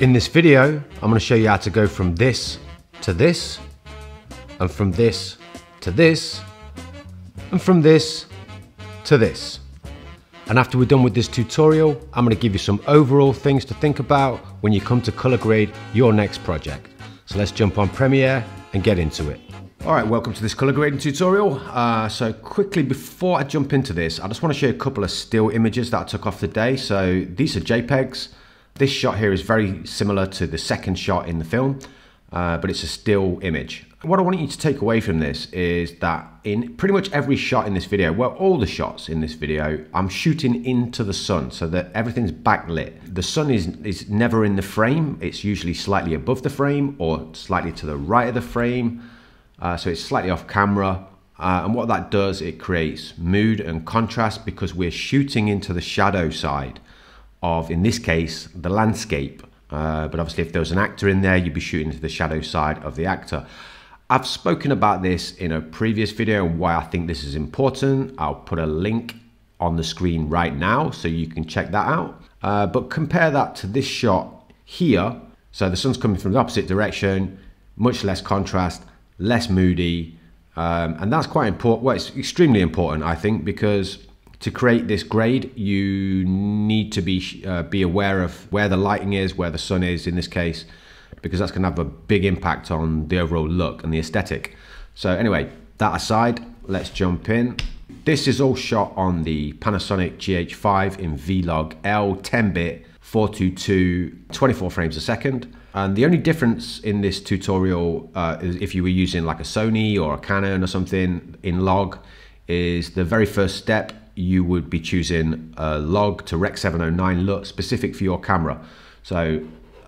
In this video, I'm going to show you how to go from this to this, and from this to this, and from this to this. And after we're done with this tutorial, I'm going to give you some overall things to think about when you come to color grade your next project. So let's jump on Premiere and get into it. All right, welcome to this color grading tutorial. Uh, so quickly, before I jump into this, I just want to show you a couple of still images that I took off the day. So these are JPEGs. This shot here is very similar to the second shot in the film, uh, but it's a still image. What I want you to take away from this is that in pretty much every shot in this video, well, all the shots in this video, I'm shooting into the sun so that everything's backlit. The sun is, is never in the frame. It's usually slightly above the frame or slightly to the right of the frame. Uh, so it's slightly off camera. Uh, and what that does, it creates mood and contrast because we're shooting into the shadow side of, in this case, the landscape. Uh, but obviously, if there was an actor in there, you'd be shooting to the shadow side of the actor. I've spoken about this in a previous video and why I think this is important. I'll put a link on the screen right now so you can check that out. Uh, but compare that to this shot here. So the sun's coming from the opposite direction, much less contrast, less moody. Um, and that's quite important. Well, it's extremely important, I think, because to create this grade, you need to be uh, be aware of where the lighting is, where the sun is in this case, because that's to have a big impact on the overall look and the aesthetic. So anyway, that aside, let's jump in. This is all shot on the Panasonic GH5 in V-Log L 10-bit 422 24 frames a second. And the only difference in this tutorial uh, is if you were using like a Sony or a Canon or something in log is the very first step you would be choosing a log to Rec 709 LUT specific for your camera. So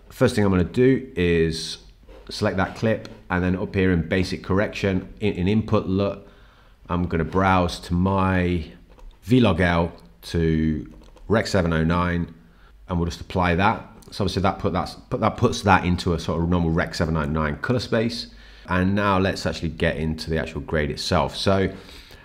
first thing I'm going to do is select that clip and then up here in basic correction in, in input LUT I'm going to browse to my V-Log-L to Rec 709 and we'll just apply that. So obviously that put that, put that puts that into a sort of normal Rec 709 color space. And now let's actually get into the actual grade itself. So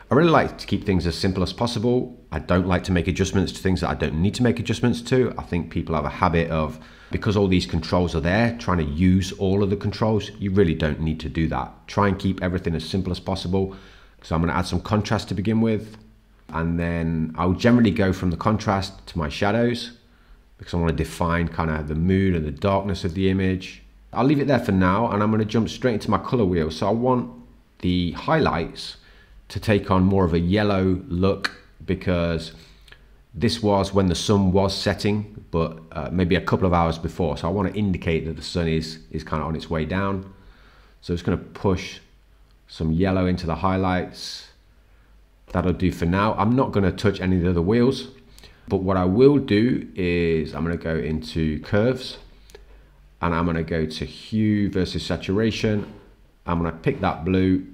I really like to keep things as simple as possible. I don't like to make adjustments to things that I don't need to make adjustments to. I think people have a habit of, because all these controls are there, trying to use all of the controls. You really don't need to do that. Try and keep everything as simple as possible. So I'm gonna add some contrast to begin with. And then I'll generally go from the contrast to my shadows because I want to define kind of the mood and the darkness of the image. I'll leave it there for now and I'm going to jump straight into my color wheel. So I want the highlights to take on more of a yellow look because this was when the sun was setting, but uh, maybe a couple of hours before. So I want to indicate that the sun is, is kind of on its way down. So it's going to push some yellow into the highlights. That'll do for now. I'm not going to touch any of the other wheels, but what I will do is I'm going to go into curves and I'm going to go to hue versus saturation. I'm going to pick that blue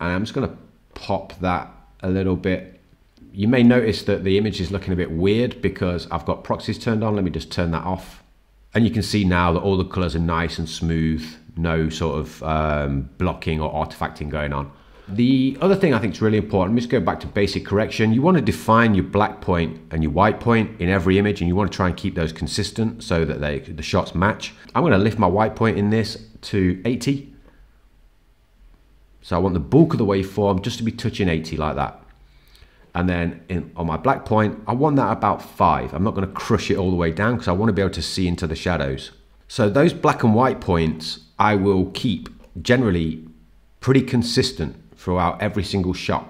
and I'm just going to pop that a little bit. You may notice that the image is looking a bit weird because I've got proxies turned on. Let me just turn that off. And you can see now that all the colors are nice and smooth, no sort of um, blocking or artifacting going on. The other thing I think is really important, just go back to basic correction. You want to define your black point and your white point in every image and you want to try and keep those consistent so that they, the shots match. I'm going to lift my white point in this to 80 so I want the bulk of the waveform just to be touching 80 like that. And then in, on my black point, I want that about five. I'm not gonna crush it all the way down because I wanna be able to see into the shadows. So those black and white points, I will keep generally pretty consistent throughout every single shot.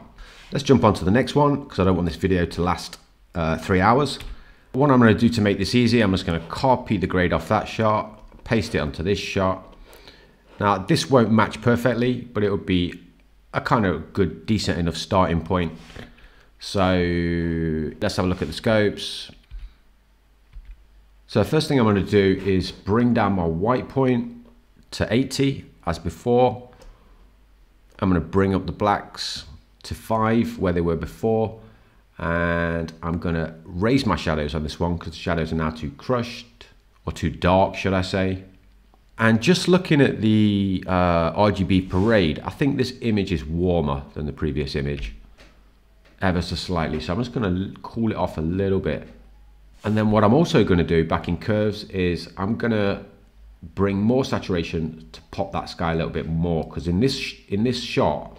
Let's jump on to the next one because I don't want this video to last uh, three hours. What I'm gonna do to make this easy, I'm just gonna copy the grade off that shot, paste it onto this shot, now this won't match perfectly, but it would be a kind of good, decent enough starting point. So let's have a look at the scopes. So the first thing I'm going to do is bring down my white point to 80 as before. I'm going to bring up the blacks to 5 where they were before. And I'm going to raise my shadows on this one because the shadows are now too crushed or too dark, should I say. And just looking at the uh, RGB parade, I think this image is warmer than the previous image, ever so slightly. So I'm just going to cool it off a little bit. And then what I'm also going to do back in curves is I'm going to bring more saturation to pop that sky a little bit more because in this in this shot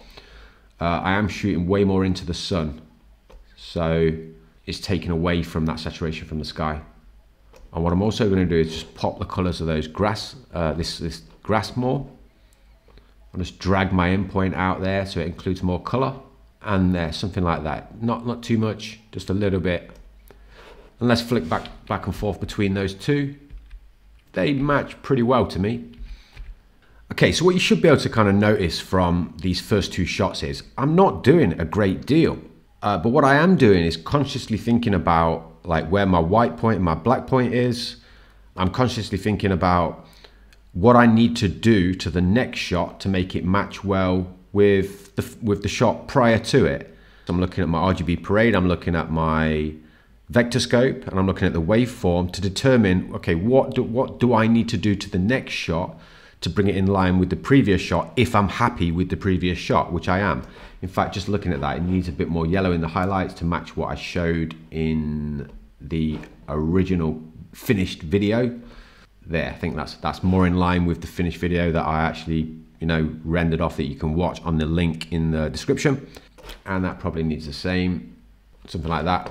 uh, I am shooting way more into the sun so it's taken away from that saturation from the sky and what I'm also going to do is just pop the colors of those grass uh, this this grass more I'll just drag my endpoint out there so it includes more color and uh, something like that. Not not too much just a little bit. And let's flick back back and forth between those two. They match pretty well to me. Okay, so what you should be able to kind of notice from these first two shots is I'm not doing a great deal, uh, but what I am doing is consciously thinking about like where my white point and my black point is. I'm consciously thinking about what I need to do to the next shot to make it match well with the with the shot prior to it. So I'm looking at my RGB parade. I'm looking at my vector scope and I'm looking at the waveform to determine, okay, what do, what do I need to do to the next shot to bring it in line with the previous shot if I'm happy with the previous shot, which I am. In fact, just looking at that, it needs a bit more yellow in the highlights to match what I showed in the original finished video. There, I think that's that's more in line with the finished video that I actually, you know, rendered off that you can watch on the link in the description. And that probably needs the same, something like that.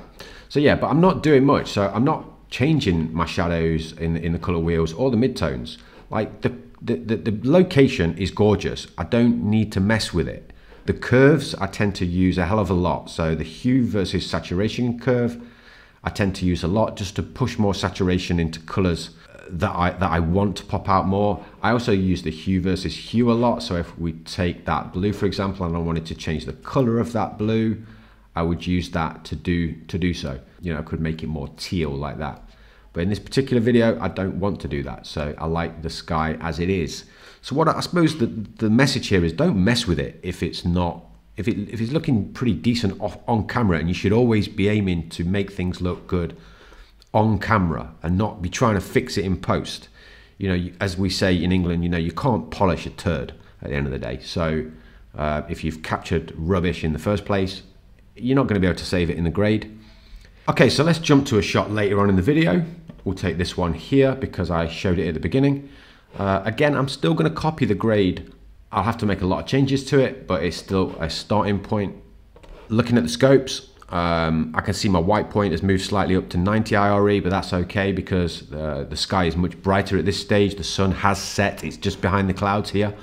So yeah, but I'm not doing much. So I'm not changing my shadows in, in the color wheels or the midtones. Like the, the, the, the location is gorgeous. I don't need to mess with it. The curves I tend to use a hell of a lot. So the hue versus saturation curve, I tend to use a lot just to push more saturation into colors uh, that I that I want to pop out more. I also use the hue versus hue a lot. So if we take that blue, for example, and I wanted to change the color of that blue, I would use that to do to do so. You know, I could make it more teal like that. But in this particular video, I don't want to do that. So I like the sky as it is. So what I, I suppose the, the message here is don't mess with it if it's not, if, it, if it's looking pretty decent off on camera and you should always be aiming to make things look good on camera and not be trying to fix it in post. You know, as we say in England, you know, you can't polish a turd at the end of the day. So uh, if you've captured rubbish in the first place, you're not going to be able to save it in the grade. Okay, so let's jump to a shot later on in the video. We'll take this one here because I showed it at the beginning. Uh, again, I'm still going to copy the grade. I'll have to make a lot of changes to it, but it's still a starting point. Looking at the scopes, um, I can see my white point has moved slightly up to 90 IRE, but that's okay because uh, the sky is much brighter at this stage. The sun has set, it's just behind the clouds here.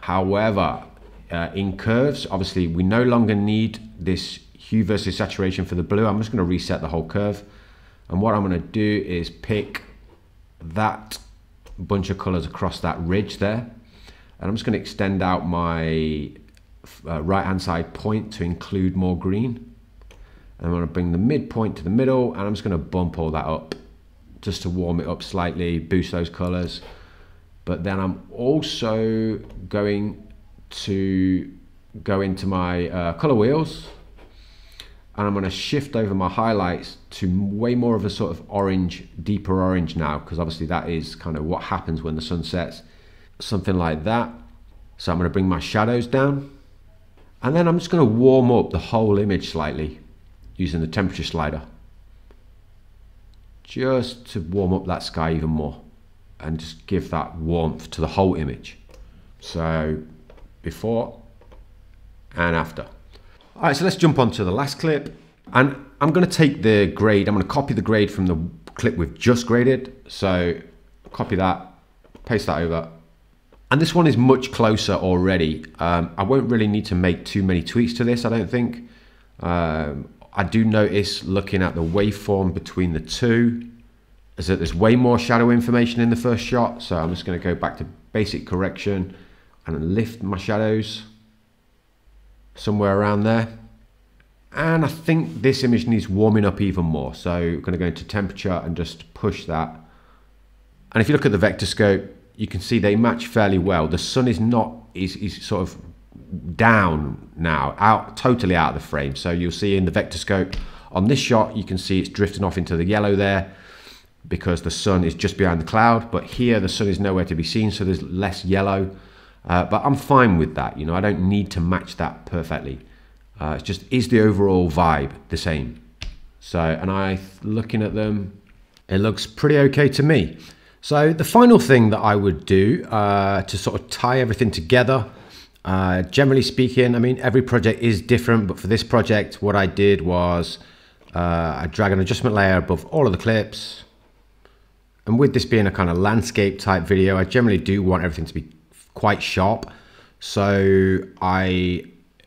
However, uh, in curves, obviously we no longer need this hue versus saturation for the blue. I'm just going to reset the whole curve. And what I'm going to do is pick that bunch of colors across that ridge there. And I'm just going to extend out my uh, right hand side point to include more green. And I'm going to bring the midpoint to the middle and I'm just going to bump all that up just to warm it up slightly, boost those colors. But then I'm also going to go into my uh, color wheels and I'm going to shift over my highlights to way more of a sort of orange, deeper orange now, because obviously that is kind of what happens when the sun sets, something like that. So I'm going to bring my shadows down, and then I'm just going to warm up the whole image slightly using the temperature slider, just to warm up that sky even more and just give that warmth to the whole image. So before and after. All right, so let's jump on to the last clip. And I'm gonna take the grade, I'm gonna copy the grade from the clip we've just graded. So copy that, paste that over. And this one is much closer already. Um, I won't really need to make too many tweaks to this, I don't think. Um, I do notice looking at the waveform between the two, is that there's way more shadow information in the first shot. So I'm just gonna go back to basic correction and lift my shadows somewhere around there. And I think this image needs warming up even more. So I'm going to go into temperature and just push that. And if you look at the vector scope, you can see they match fairly well. The sun is not, is, is sort of down now, out totally out of the frame. So you'll see in the vector scope on this shot, you can see it's drifting off into the yellow there because the sun is just behind the cloud. But here the sun is nowhere to be seen, so there's less yellow. Uh, but I'm fine with that. You know, I don't need to match that perfectly. Uh, it's just, is the overall vibe the same? So, and I, looking at them, it looks pretty okay to me. So the final thing that I would do uh, to sort of tie everything together, uh, generally speaking, I mean, every project is different, but for this project, what I did was uh, I drag an adjustment layer above all of the clips. And with this being a kind of landscape type video, I generally do want everything to be quite sharp. So I,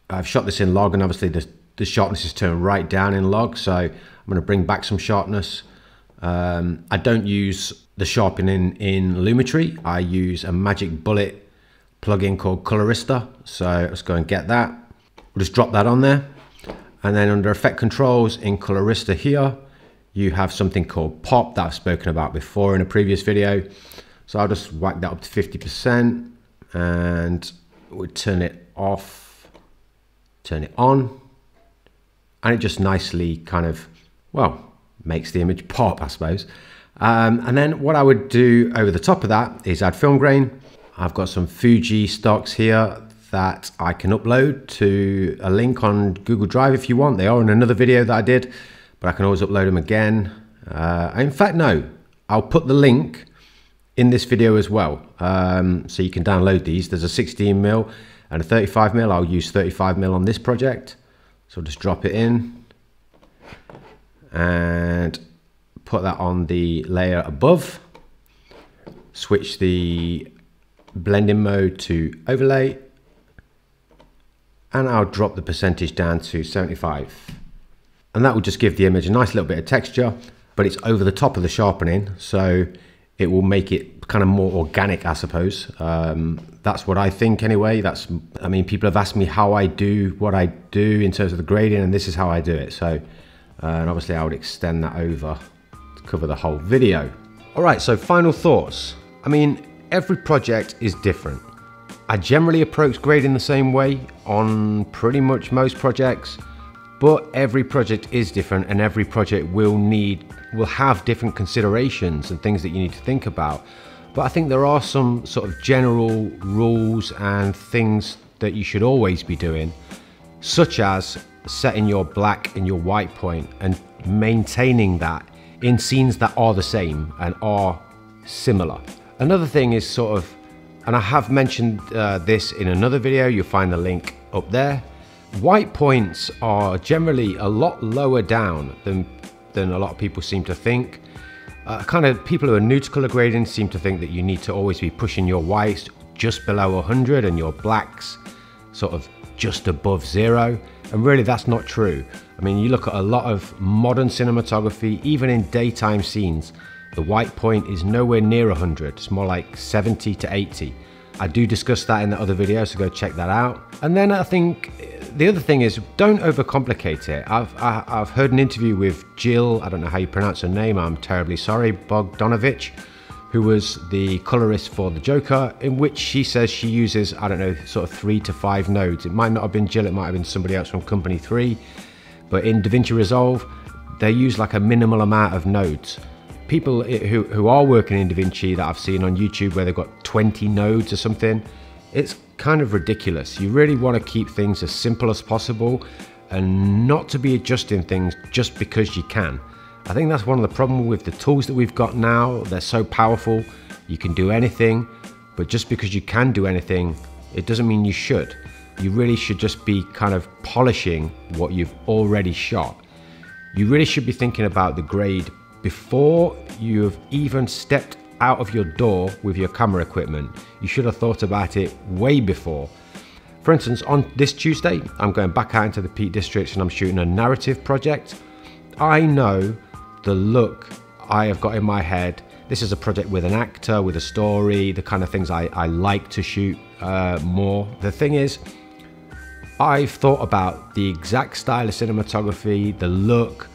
I've shot this in log and obviously the, the sharpness is turned right down in log. So I'm going to bring back some sharpness. Um, I don't use the sharpening in Lumetri. I use a Magic Bullet plugin called Colorista. So let's go and get that. We'll just drop that on there. And then under effect controls in Colorista here, you have something called pop that I've spoken about before in a previous video. So I'll just whack that up to 50% and we turn it off, turn it on, and it just nicely kind of, well, makes the image pop, I suppose. Um, and then what I would do over the top of that is add film grain. I've got some Fuji stocks here that I can upload to a link on Google Drive if you want. They are in another video that I did, but I can always upload them again. Uh, in fact, no, I'll put the link in this video as well. Um, so you can download these. There's a 16 mil and a 35 mil. I'll use 35 mil on this project. So I'll just drop it in and put that on the layer above, switch the blending mode to overlay, and I'll drop the percentage down to 75. And that will just give the image a nice little bit of texture, but it's over the top of the sharpening, so it will make it kind of more organic, I suppose. Um, that's what I think anyway. That's, I mean, people have asked me how I do what I do in terms of the grading, and this is how I do it. So, uh, and obviously I would extend that over cover the whole video. All right, so final thoughts. I mean, every project is different. I generally approach grading the same way on pretty much most projects, but every project is different and every project will need, will have different considerations and things that you need to think about. But I think there are some sort of general rules and things that you should always be doing, such as setting your black and your white point and maintaining that in scenes that are the same and are similar. Another thing is sort of, and I have mentioned uh, this in another video, you'll find the link up there. White points are generally a lot lower down than, than a lot of people seem to think. Uh, kind of people who are new to color grading seem to think that you need to always be pushing your whites just below 100 and your blacks sort of just above zero. And really, that's not true. I mean, you look at a lot of modern cinematography, even in daytime scenes, the white point is nowhere near 100. It's more like 70 to 80. I do discuss that in the other video, so go check that out. And then I think eh, the other thing is don't overcomplicate it. I've I, have i have heard an interview with Jill. I don't know how you pronounce her name. I'm terribly sorry, Bogdanowicz who was the colorist for the Joker, in which she says she uses, I don't know, sort of three to five nodes. It might not have been Jill, it might have been somebody else from Company 3, but in DaVinci Resolve, they use like a minimal amount of nodes. People who, who are working in DaVinci that I've seen on YouTube where they've got 20 nodes or something, it's kind of ridiculous. You really want to keep things as simple as possible and not to be adjusting things just because you can. I think that's one of the problems with the tools that we've got now. They're so powerful, you can do anything, but just because you can do anything, it doesn't mean you should. You really should just be kind of polishing what you've already shot. You really should be thinking about the grade before you've even stepped out of your door with your camera equipment. You should have thought about it way before. For instance, on this Tuesday, I'm going back out into the Peak Districts and I'm shooting a narrative project. I know the look I have got in my head. This is a project with an actor, with a story, the kind of things I, I like to shoot uh, more. The thing is, I've thought about the exact style of cinematography, the look,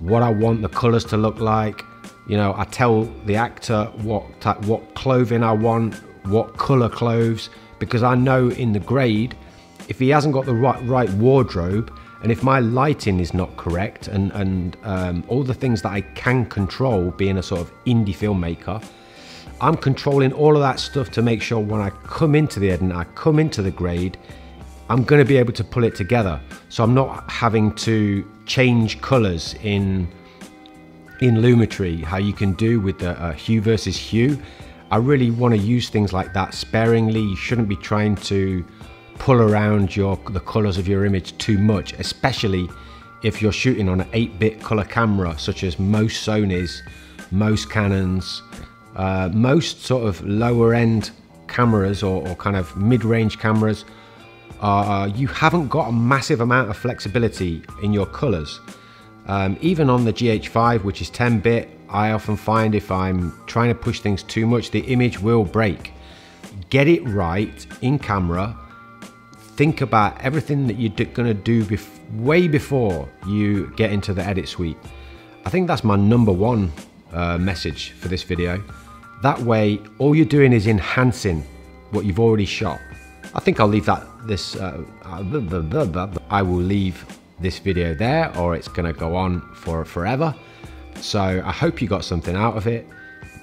what I want the colors to look like. You know, I tell the actor what type, what clothing I want, what color clothes, because I know in the grade, if he hasn't got the right right wardrobe, and if my lighting is not correct and, and um, all the things that I can control being a sort of indie filmmaker, I'm controlling all of that stuff to make sure when I come into the editing, I come into the grade, I'm going to be able to pull it together. So I'm not having to change colors in in Lumetri, how you can do with the uh, hue versus hue. I really want to use things like that sparingly. You shouldn't be trying to pull around your the colors of your image too much, especially if you're shooting on an 8-bit color camera, such as most Sonys, most Canons, uh, most sort of lower end cameras or, or kind of mid-range cameras, uh, you haven't got a massive amount of flexibility in your colors. Um, even on the GH5, which is 10-bit, I often find if I'm trying to push things too much, the image will break. Get it right in camera. Think about everything that you're going to do bef way before you get into the edit suite. I think that's my number one uh, message for this video. That way, all you're doing is enhancing what you've already shot. I think I'll leave that this. Uh, I will leave this video there, or it's going to go on for forever. So I hope you got something out of it.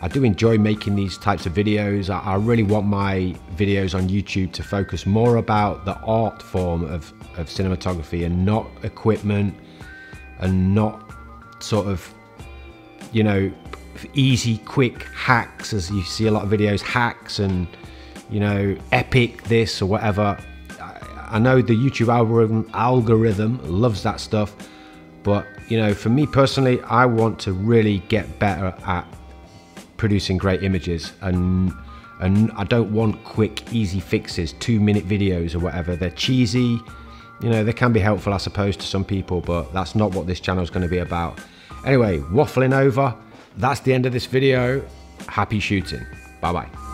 I do enjoy making these types of videos. I, I really want my videos on YouTube to focus more about the art form of, of cinematography and not equipment and not sort of, you know, easy, quick hacks, as you see a lot of videos, hacks and, you know, epic this or whatever. I, I know the YouTube algorithm, algorithm loves that stuff, but, you know, for me personally, I want to really get better at producing great images and and I don't want quick easy fixes two minute videos or whatever they're cheesy you know they can be helpful I suppose to some people but that's not what this channel is going to be about anyway waffling over that's the end of this video. Happy shooting. Bye bye.